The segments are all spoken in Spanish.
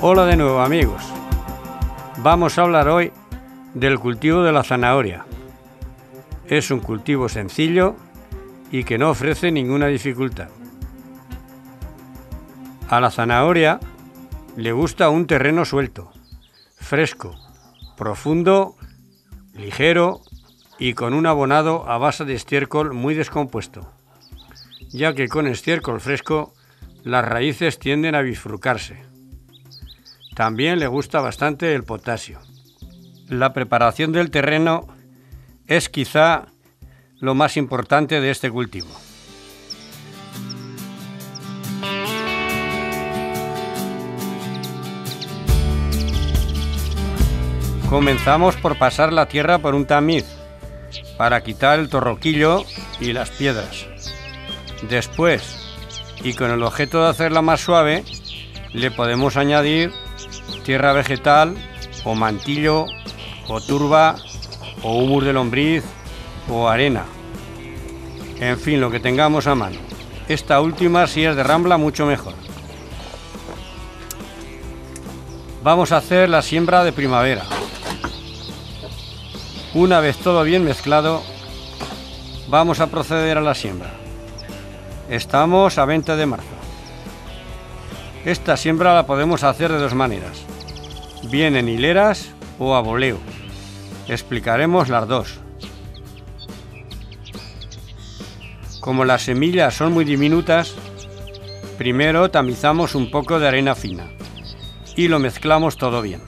Hola de nuevo amigos. Vamos a hablar hoy del cultivo de la zanahoria. Es un cultivo sencillo y que no ofrece ninguna dificultad. A la zanahoria le gusta un terreno suelto, fresco, profundo, ligero y con un abonado a base de estiércol muy descompuesto, ya que con estiércol fresco las raíces tienden a bifurcarse. También le gusta bastante el potasio. La preparación del terreno es quizá lo más importante de este cultivo. Comenzamos por pasar la tierra por un tamiz para quitar el torroquillo y las piedras. Después, y con el objeto de hacerla más suave, le podemos añadir tierra vegetal o mantillo o turba o humus de lombriz o arena. En fin, lo que tengamos a mano. Esta última si es de rambla mucho mejor. Vamos a hacer la siembra de primavera. Una vez todo bien mezclado, vamos a proceder a la siembra. Estamos a 20 de marzo. Esta siembra la podemos hacer de dos maneras, bien en hileras o a voleo. Explicaremos las dos. Como las semillas son muy diminutas, primero tamizamos un poco de arena fina y lo mezclamos todo bien.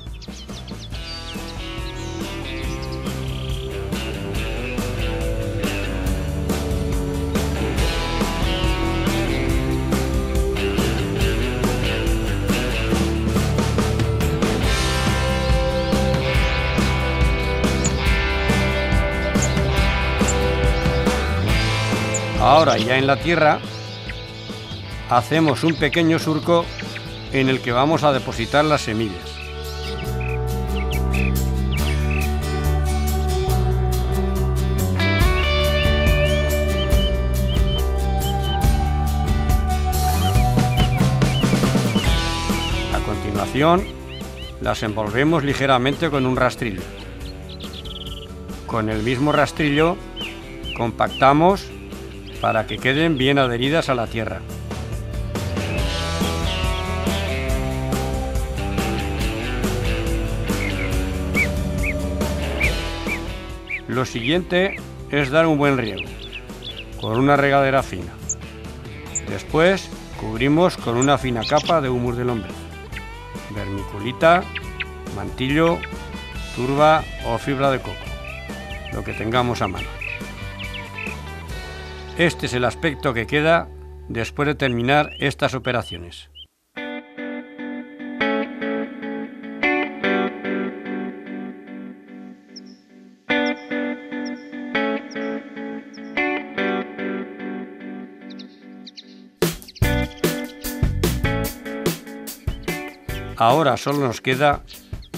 Ahora ya en la tierra hacemos un pequeño surco en el que vamos a depositar las semillas. A continuación, las envolvemos ligeramente con un rastrillo. Con el mismo rastrillo compactamos para que queden bien adheridas a la tierra. Lo siguiente es dar un buen riego, con una regadera fina. Después cubrimos con una fina capa de humus de lombriz, vermiculita, mantillo, turba o fibra de coco, lo que tengamos a mano. Este es el aspecto que queda después de terminar estas operaciones. Ahora solo nos queda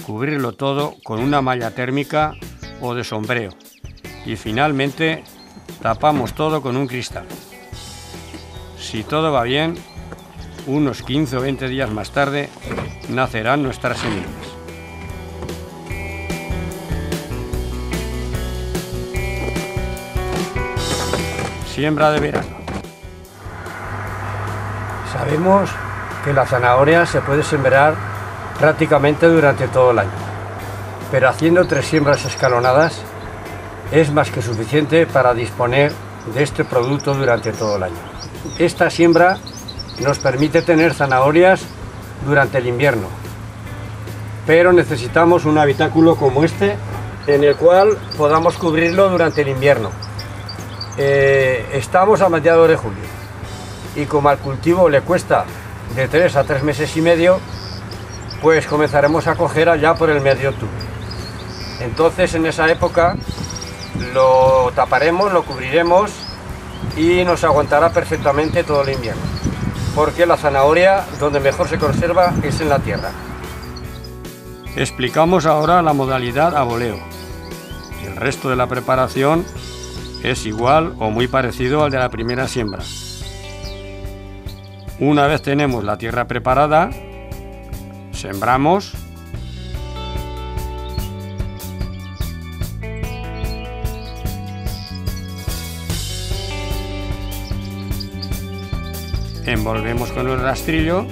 cubrirlo todo con una malla térmica o de sombreo y finalmente Tapamos todo con un cristal. Si todo va bien, unos 15 o 20 días más tarde nacerán nuestras semillas. Siembra de verano. Sabemos que la zanahoria se puede sembrar prácticamente durante todo el año, pero haciendo tres siembras escalonadas es más que suficiente para disponer de este producto durante todo el año. Esta siembra nos permite tener zanahorias durante el invierno, pero necesitamos un habitáculo como este en el cual podamos cubrirlo durante el invierno. Eh, estamos a mediados de julio y como al cultivo le cuesta de 3 a 3 meses y medio, pues comenzaremos a coger allá por el medio octubre. Entonces en esa época lo taparemos, lo cubriremos y nos aguantará perfectamente todo el invierno. Porque la zanahoria donde mejor se conserva es en la tierra. Explicamos ahora la modalidad a voleo. El resto de la preparación es igual o muy parecido al de la primera siembra. Una vez tenemos la tierra preparada, Sembramos. Envolvemos con el rastrillo.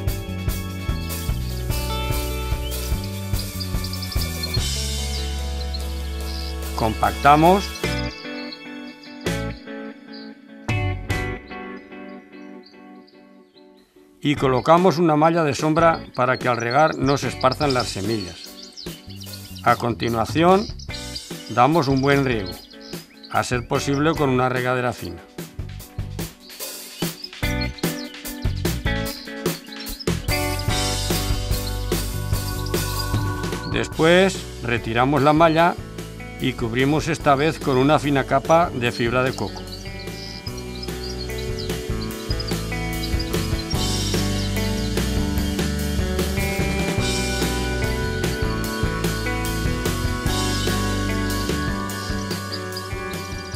Compactamos. y colocamos una malla de sombra para que al regar no se esparzan las semillas. A continuación, damos un buen riego, a ser posible con una regadera fina. Después retiramos la malla y cubrimos esta vez con una fina capa de fibra de coco.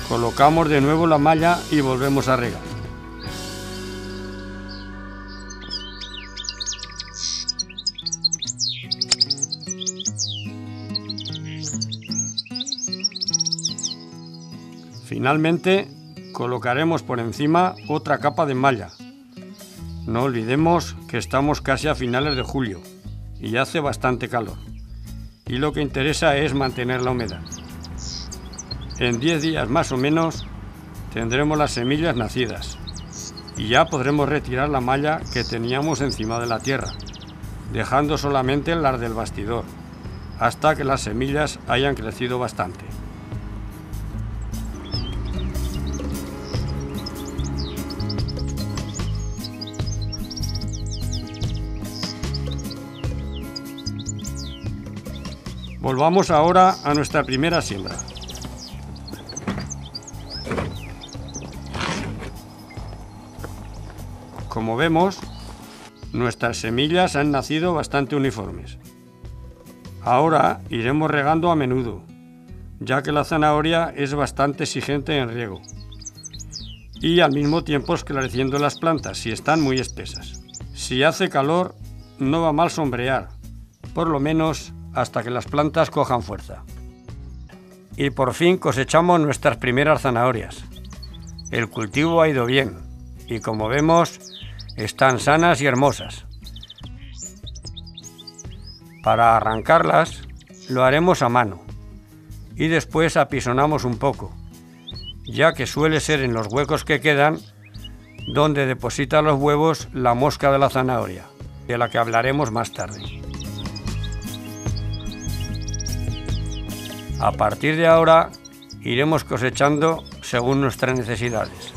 Colocamos de nuevo la malla y volvemos a regar. Finalmente, colocaremos por encima otra capa de malla. No olvidemos que estamos casi a finales de julio y hace bastante calor. Y lo que interesa es mantener la humedad. En 10 días más o menos tendremos las semillas nacidas y ya podremos retirar la malla que teníamos encima de la tierra, dejando solamente las del bastidor, hasta que las semillas hayan crecido bastante. Volvamos ahora a nuestra primera siembra. Como vemos, nuestras semillas han nacido bastante uniformes. Ahora iremos regando a menudo, ya que la zanahoria es bastante exigente en riego. Y al mismo tiempo esclareciendo las plantas si están muy espesas. Si hace calor, no va mal sombrear, por lo menos hasta que las plantas cojan fuerza. Y por fin cosechamos nuestras primeras zanahorias. El cultivo ha ido bien y como vemos están sanas y hermosas. Para arrancarlas lo haremos a mano y después apisonamos un poco, ya que suele ser en los huecos que quedan donde deposita los huevos la mosca de la zanahoria, de la que hablaremos más tarde. A partir de ahora iremos cosechando según nuestras necesidades.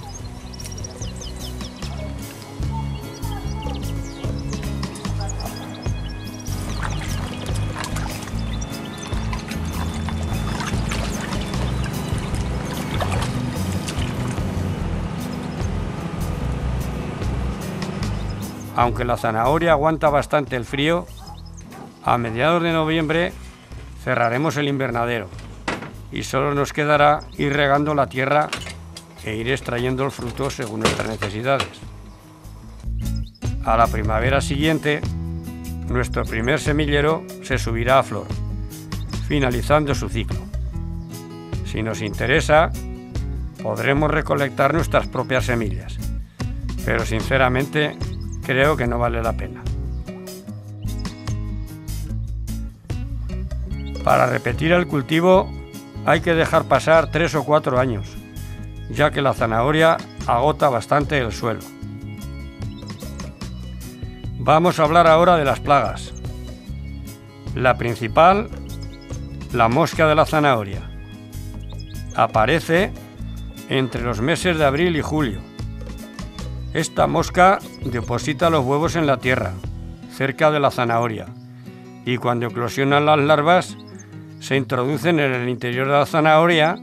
Aunque la zanahoria aguanta bastante el frío, a mediados de noviembre cerraremos el invernadero y solo nos quedará ir regando la tierra e ir extrayendo el fruto según nuestras necesidades. A la primavera siguiente, nuestro primer semillero se subirá a flor, finalizando su ciclo. Si nos interesa, podremos recolectar nuestras propias semillas, pero sinceramente creo que no vale la pena. Para repetir el cultivo hay que dejar pasar tres o cuatro años, ya que la zanahoria agota bastante el suelo. Vamos a hablar ahora de las plagas. La principal, la mosca de la zanahoria. Aparece entre los meses de abril y julio esta mosca deposita los huevos en la tierra, cerca de la zanahoria, y cuando eclosionan las larvas, se introducen en el interior de la zanahoria,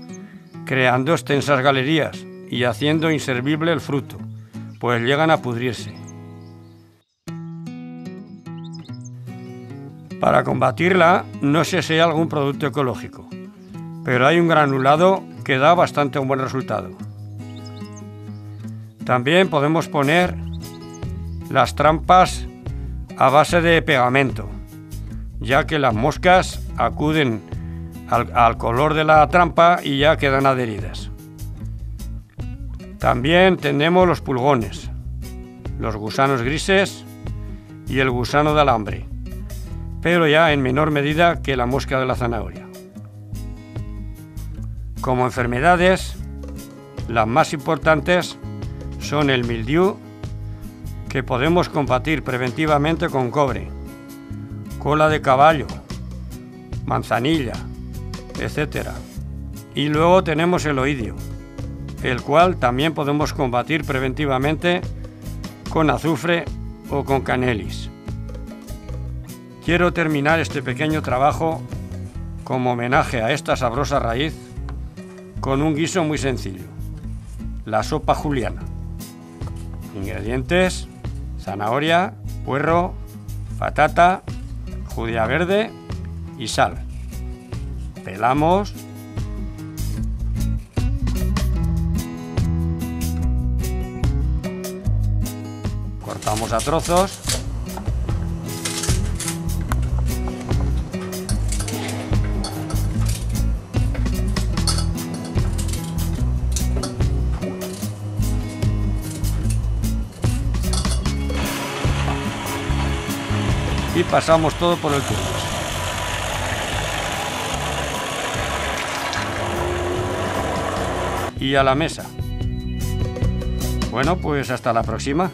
creando extensas galerías y haciendo inservible el fruto, pues llegan a pudrirse. Para combatirla no sé si hay algún producto ecológico, pero hay un granulado que da bastante un buen resultado. También podemos poner las trampas a base de pegamento ya que las moscas acuden al, color de la trampa y ya quedan adheridas. También tenemos los pulgones, los gusanos grises y el gusano de alambre, pero ya en menor medida que la mosca de la zanahoria. Como enfermedades, las más importantes son el mildiu, que podemos combatir preventivamente con cobre, cola de caballo, manzanilla, etc. Y luego tenemos el oidio, el cual también podemos combatir preventivamente con azufre o con canelis. Quiero terminar este pequeño trabajo como homenaje a esta sabrosa raíz con un guiso muy sencillo, la sopa juliana. Ingredientes, zanahoria, puerro, patata, judía verde y sal. Pelamos. Cortamos a trozos. y pasamos todo por el tubo. Y a la mesa. Bueno, pues hasta la próxima.